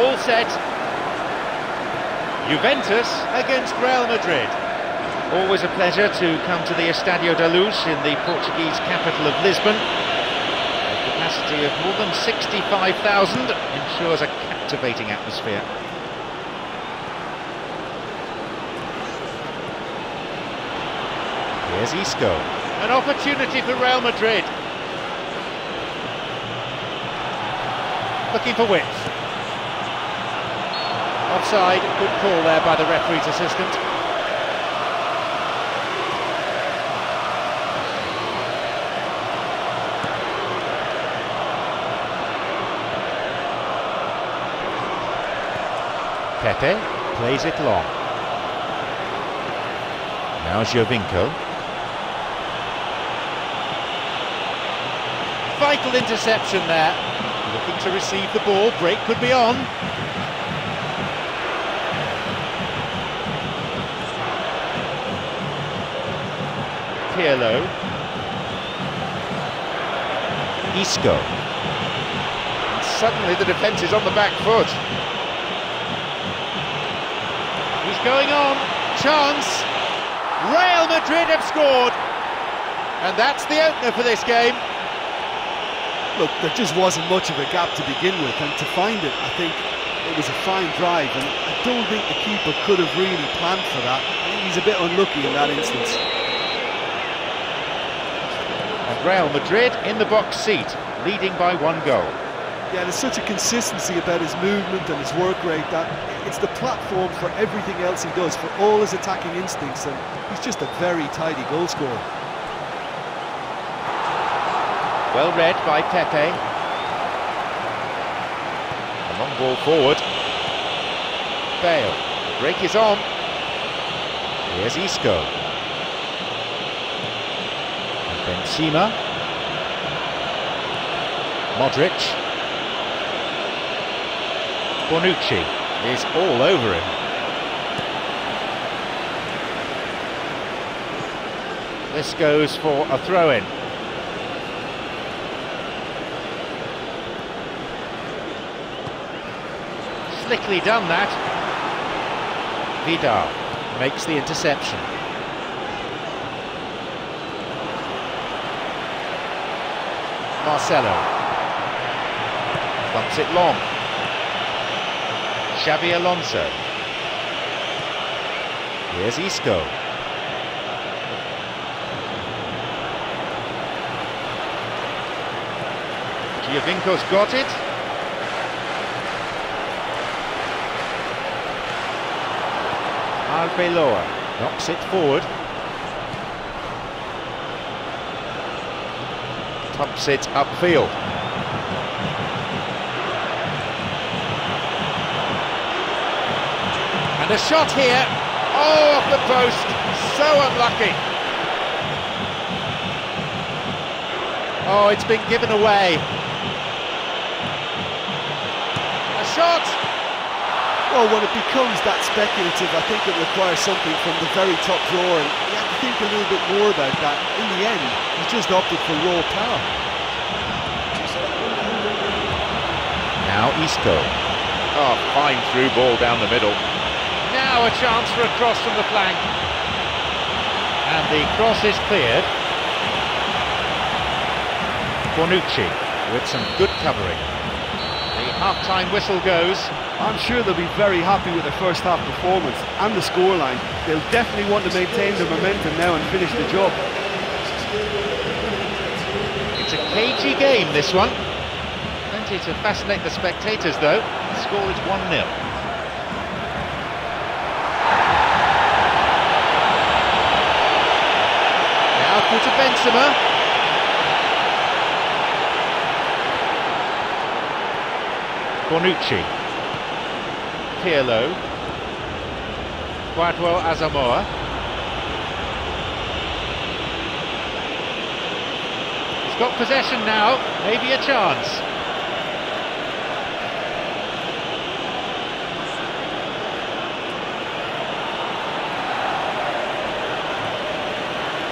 all set. Juventus against Real Madrid. Always a pleasure to come to the Estadio da Luz in the Portuguese capital of Lisbon. A capacity of more than 65,000 ensures a captivating atmosphere. Here's Isco. An opportunity for Real Madrid. Looking for width. Offside, good call there by the referee's assistant. Pepe plays it long. Now Giovinco. Vital interception there. Looking to receive the ball, break could be on. Pirlo. Isco. And suddenly the defence is on the back foot. He's going on. Chance. Real Madrid have scored. And that's the opener for this game. Look, there just wasn't much of a gap to begin with, and to find it, I think it was a fine drive, and I don't think the keeper could have really planned for that. I think he's a bit unlucky in that instance. Real Madrid in the box seat, leading by one goal. Yeah, there's such a consistency about his movement and his work rate that it's the platform for everything else he does, for all his attacking instincts, and he's just a very tidy goal scorer. Well read by Pepe. A long ball forward. Bale. The break is on. Here's Isco. Benzema. Modric. Bonucci is all over him. This goes for a throw-in. Slickly done that. Vidal makes the interception. Marcelo thumps it long. Xabi Alonso. Here's Isco. Giovinco's got it. Arbeloa knocks it forward. Pumps it upfield. And a shot here. Oh, off the post. So unlucky. Oh, it's been given away. A shot. Well, when it becomes that speculative, I think it requires something from the very top drawer, and you have to think a little bit more about that. In the end, he just opted for raw power. Now Isco. Oh, fine through ball down the middle. Now a chance for a cross from the flank. And the cross is cleared. Bonucci with some good covering. The half-time whistle goes. I'm sure they'll be very happy with their first half performance and the scoreline. They'll definitely want to maintain their momentum now and finish the job. It's a cagey game, this one. Plenty to fascinate the spectators, though. The score is 1-0. Now through to Benzema. Bonucci. Pirlo. Kwadwo Asamoah. He's got possession now, maybe a chance.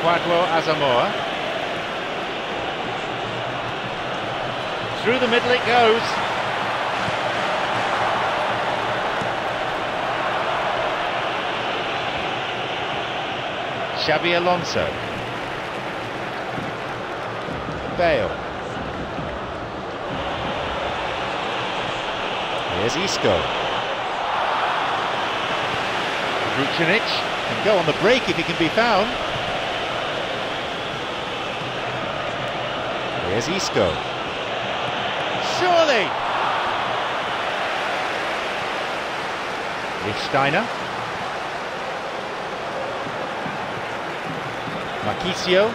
Kwadwo Asamoah. Through the middle it goes. Xabi Alonso. Bale. Here's Isco. Vucinic can go on the break if he can be found. Here's Isco. Surely! Steiner. Marchisio.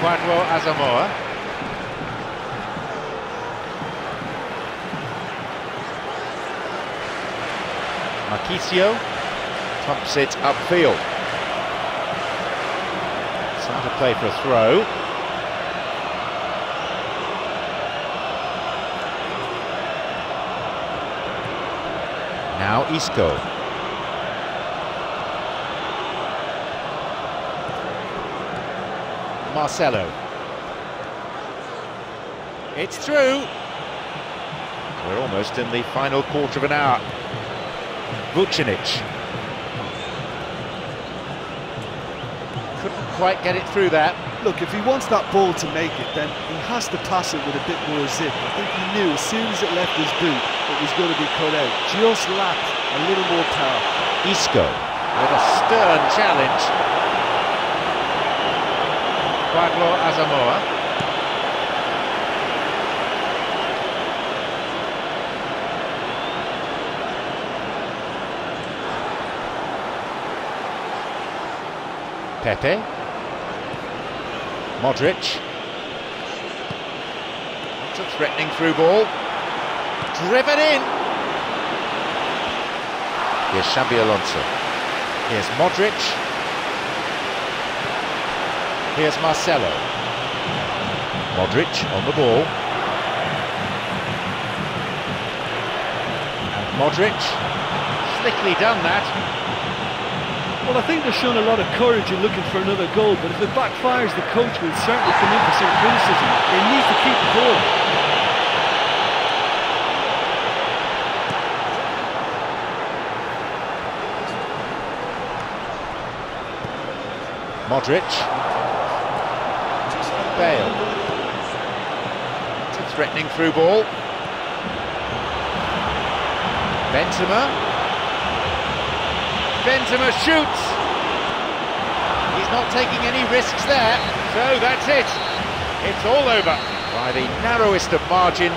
Kwadwo Asamoah. Marchisio pumps it upfield. Time to play for a throw. Now Isco. Marcelo. It's through. We're almost in the final quarter of an hour. Vucinic. Couldn't quite get it through that. Look, if he wants that ball to make it, then he has to pass it with a bit more zip. I think he knew as soon as it left his boot it was going to be cut out. Just lacked a little more power. Isco with a stern challenge. Kwadwo Asamoah. Pepe. Modric. It's a threatening through ball. Driven in. Here's Xabi Alonso. Here's Modric. Here's Marcelo. Modric on the ball. And Modric. Slickly done that. Well, I think they've shown a lot of courage in looking for another goal, but if it backfires, the coach will certainly come in for some criticism. They need to keep the ball. Modric. Bale. It's a threatening through ball. Benzema. Benzema shoots. He's not taking any risks there. So that's it. It's all over by the narrowest of margins.